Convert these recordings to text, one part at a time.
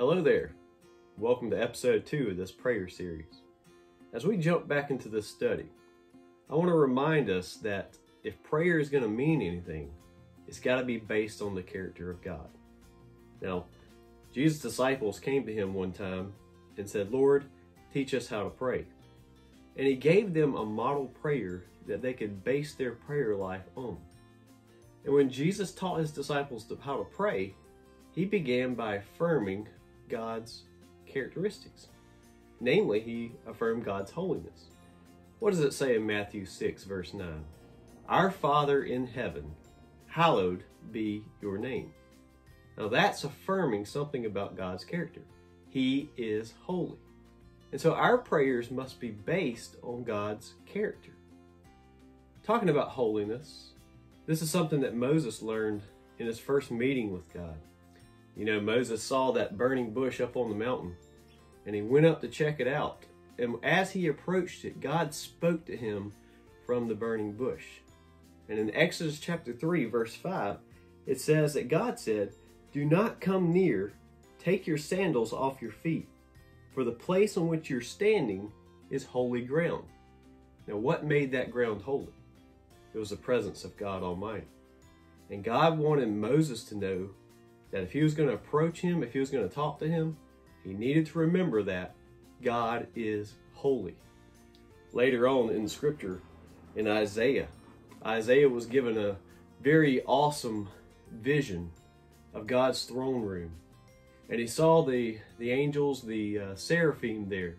Hello there. Welcome to episode two of this prayer series. As we jump back into this study, I want to remind us that if prayer is going to mean anything, it's got to be based on the character of God. Now, Jesus' disciples came to him one time and said, Lord, teach us how to pray. And he gave them a model prayer that they could base their prayer life on. And when Jesus taught his disciples how to pray, he began by affirming God's characteristics. Namely, he affirmed God's holiness. What does it say in Matthew 6, verse 9? Our Father in heaven, hallowed be your name. Now that's affirming something about God's character. He is holy. And so our prayers must be based on God's character. Talking about holiness, this is something that Moses learned in his first meeting with God. You know, Moses saw that burning bush up on the mountain and he went up to check it out. And as he approached it, God spoke to him from the burning bush. And in Exodus chapter 3, verse 5, it says that God said, Do not come near, take your sandals off your feet, for the place on which you're standing is holy ground. Now, what made that ground holy? It was the presence of God Almighty. And God wanted Moses to know that if he was going to approach him, if he was going to talk to him, he needed to remember that God is holy. Later on in scripture, in Isaiah, Isaiah was given a very awesome vision of God's throne room. And he saw the, the angels, the uh, seraphim there,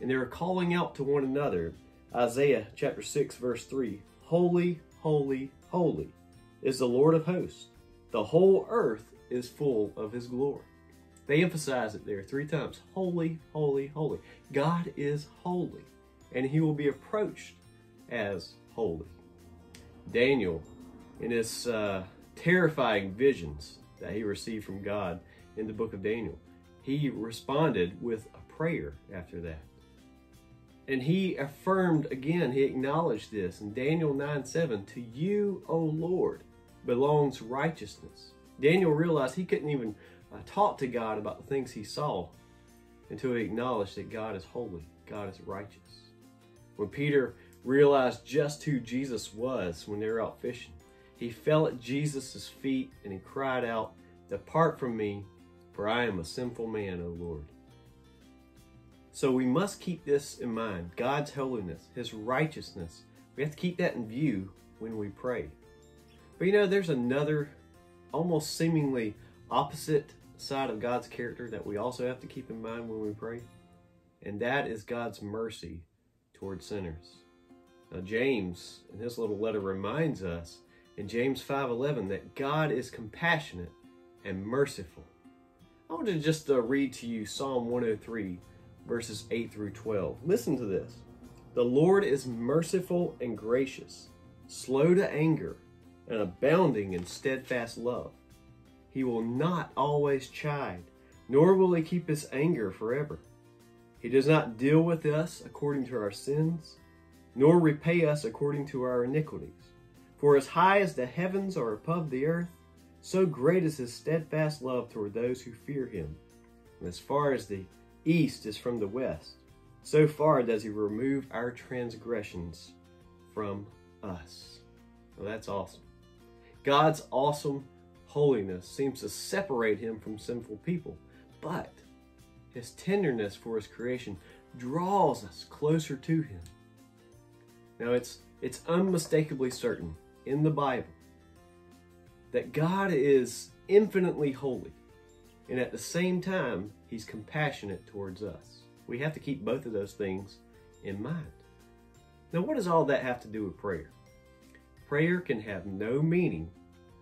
and they were calling out to one another. Isaiah chapter 6, verse 3 Holy, holy, holy is the Lord of hosts. The whole earth is full of his glory. They emphasize it there three times holy, holy, holy. God is holy, and he will be approached as holy. Daniel, in his uh, terrifying visions that he received from God in the book of Daniel, he responded with a prayer after that. And he affirmed again, he acknowledged this in Daniel 9 7 To you, O Lord, belongs righteousness. Daniel realized he couldn't even uh, talk to God about the things he saw until he acknowledged that God is holy, God is righteous. When Peter realized just who Jesus was when they were out fishing, he fell at Jesus' feet and he cried out, Depart from me, for I am a sinful man, O Lord. So we must keep this in mind God's holiness, His righteousness. We have to keep that in view when we pray. But you know, there's another almost seemingly opposite side of God's character that we also have to keep in mind when we pray, and that is God's mercy toward sinners. Now, James, in his little letter, reminds us in James 5:11 that God is compassionate and merciful. I want to just uh, read to you Psalm 103, verses 8 through 12. Listen to this. The Lord is merciful and gracious, slow to anger, and abounding in steadfast love. He will not always chide, nor will he keep his anger forever. He does not deal with us according to our sins, nor repay us according to our iniquities. For as high as the heavens are above the earth, so great is his steadfast love toward those who fear him. And as far as the east is from the west, so far does he remove our transgressions from us. Well, that's awesome. God's awesome holiness seems to separate him from sinful people, but his tenderness for his creation draws us closer to him. Now it's it's unmistakably certain in the Bible that God is infinitely holy and at the same time he's compassionate towards us. We have to keep both of those things in mind. Now what does all that have to do with prayer? Prayer can have no meaning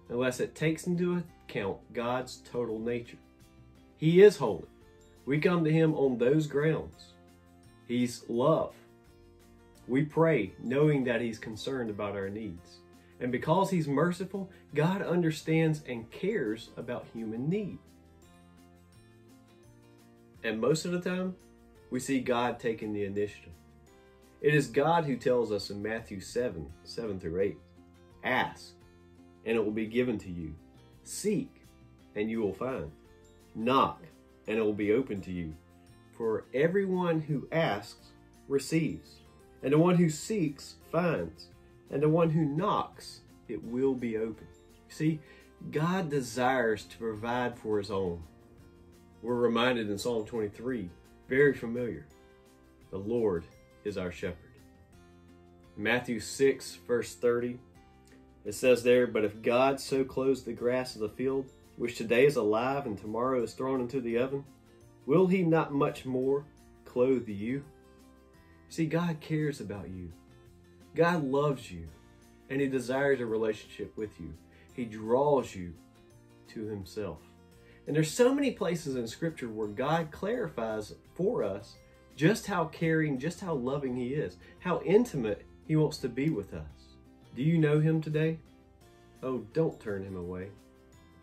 unless it takes into account God's total nature. He is holy. We come to Him on those grounds. He's love. We pray knowing that He's concerned about our needs. And because He's merciful, God understands and cares about human need. And most of the time, we see God taking the initiative. It is God who tells us in Matthew 7 7 through 8 Ask, and it will be given to you. Seek, and you will find. Knock, and it will be open to you. For everyone who asks receives, and the one who seeks finds, and the one who knocks it will be open. See, God desires to provide for his own. We're reminded in Psalm 23, very familiar. The Lord is our shepherd. Matthew 6, verse 30, it says there, But if God so clothes the grass of the field, which today is alive and tomorrow is thrown into the oven, will he not much more clothe you? See, God cares about you. God loves you, and he desires a relationship with you. He draws you to himself. And there's so many places in scripture where God clarifies for us just how caring, just how loving he is, how intimate he wants to be with us. Do you know him today? Oh, don't turn him away.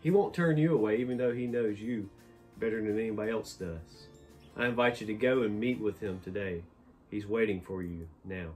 He won't turn you away even though he knows you better than anybody else does. I invite you to go and meet with him today. He's waiting for you now.